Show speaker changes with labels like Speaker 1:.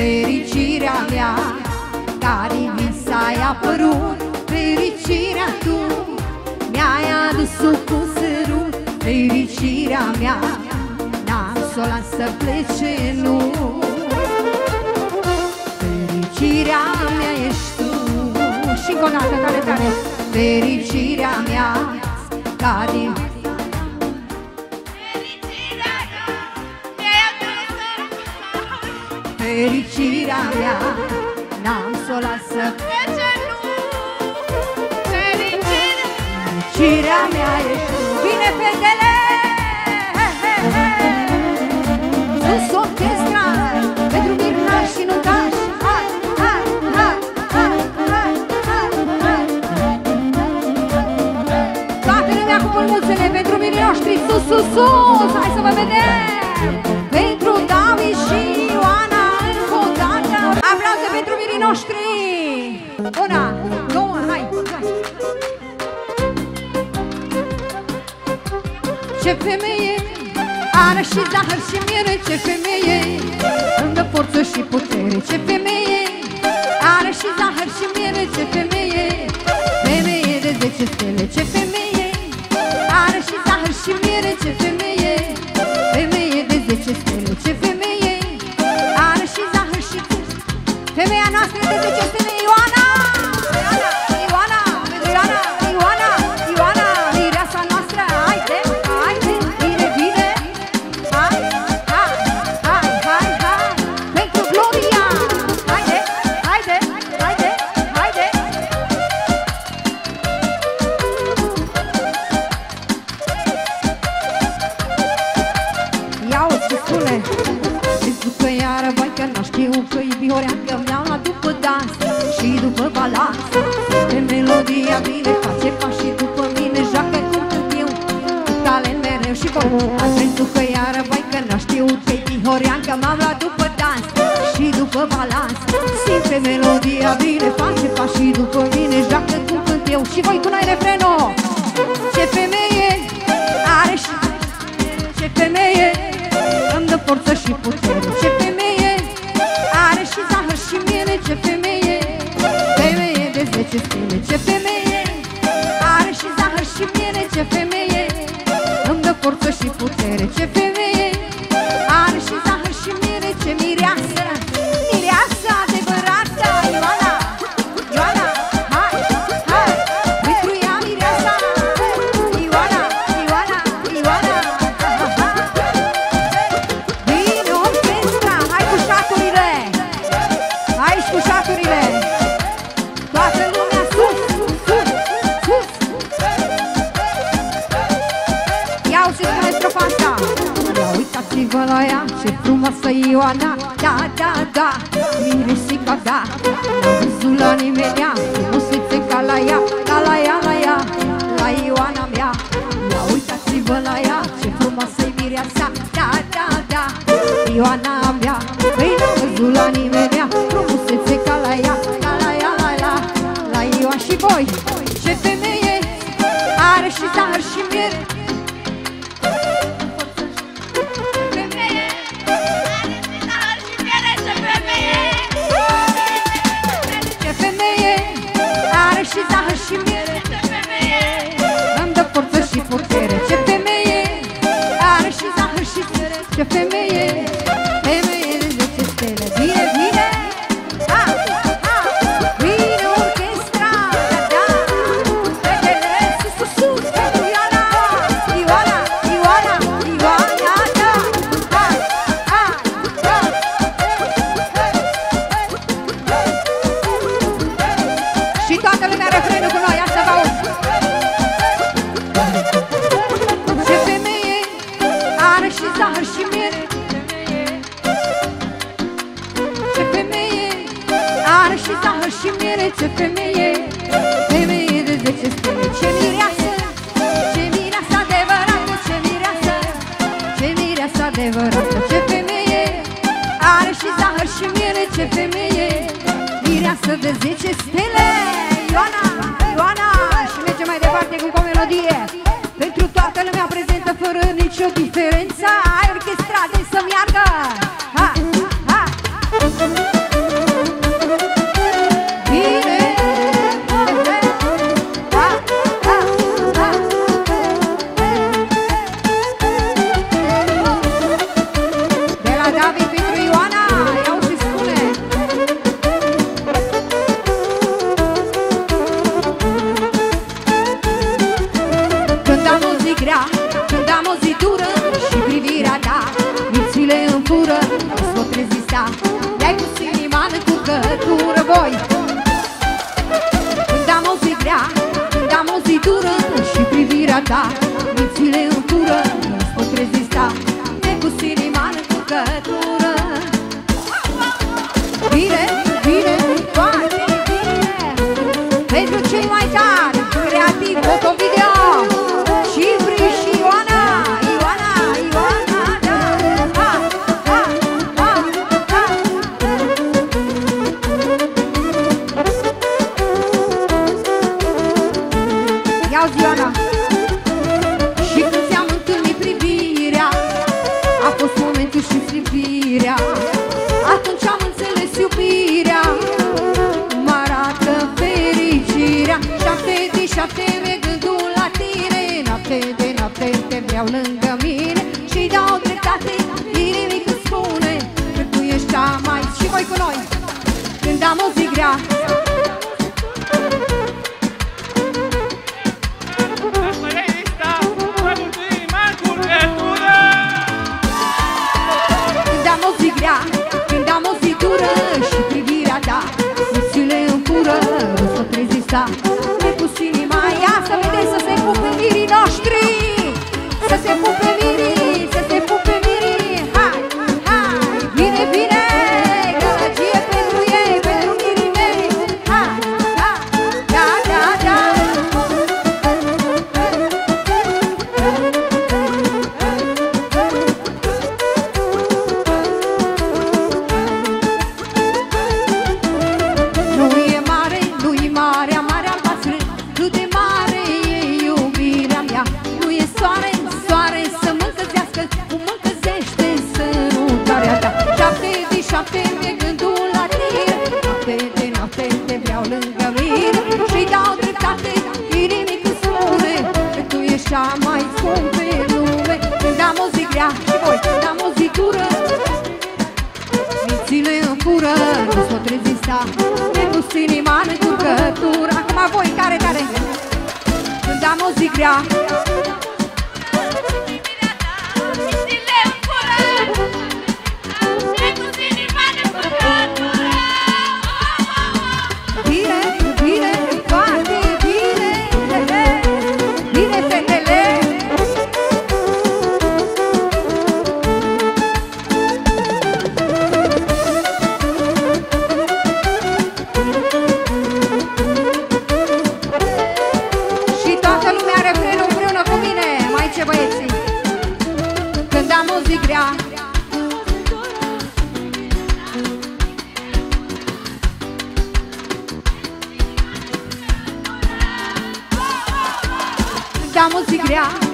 Speaker 1: Fericirea mea Care vis ai apărut Fericirea tu Mi-ai adus-o cu sărut Fericirea mea N-am să o las să plece, nu. Fericirea mea ești tu Și încă o dată, tare, tare. Fericirea mea Care Fericirea mea N-am să o las să Fericirea mea ești tu Bine, fetele! Sus orchestra Pentru mirnași și nutași Hai, hai, hai, hai, hai, hai, hai. Toată lumea cu mânuțele Pentru mirii noștri Sus, sus, sus Hai să vă vedem noștri! Una, două, hai, hai Ce femeie are și zahăr și miere Ce femeie îmi dă forță și putere. Ce femeie are și zahăr și miere Ce femeie, femeie de zece stele. Ce femeie vai că n-a știu că-i vihoreancă Mea după dans și după balans Pe melodia bine face pașii după mine Joacă cum cânt eu cu talent mereu și voi Ați crezut că iară vai că n-a uitați-vă la ea, ce frumoasă e Ioana. Da, da, da, miresica, da N-am văzut la nimeni ea, frumusețe ca la ea. Ca la ea, la ea, la Ioana mea. Ia uitați-vă la ea, ce frumoasă e mireasa Da, da, da, Ioana mea. Păi n-am văzut la nimeni ea, frumusețe ca la ea. Ca la ea, la la, la Ioana și voi Ce femeie are și zahăr și miere Ce și zahăr și miere. Ce femeie are și zahăr și miere Ce femeie, femeie de zece stele. Ce mireasă, ce mireasă adevărată Ce mireasă, ce mireasă adevărată. Ce femeie are și zahăr și miere Ce femeie, mireasă de zece stele. Ioana, Ioana Și mergem mai departe cu o melodie Pentru toată lumea prezentă. fără nicio diferență. Ai orchestra de da Mințile în fură, nu pot rezista Te cu sinima în furcătură Bine! iau lângă mine Și dau dreptate inimii când spune Că tu ești cea mai și voi cu noi. Când am o zi grea Să trezi sta Ne puțin mai ia Să vedeți să se cupe mirii cea mai scump pe lume o muzic grea și voi cânta muzic dură Mințile în fură, nu s-o trezista Ne dus inima în curcătură Acum voi, care, care Cânta muzic grea te-am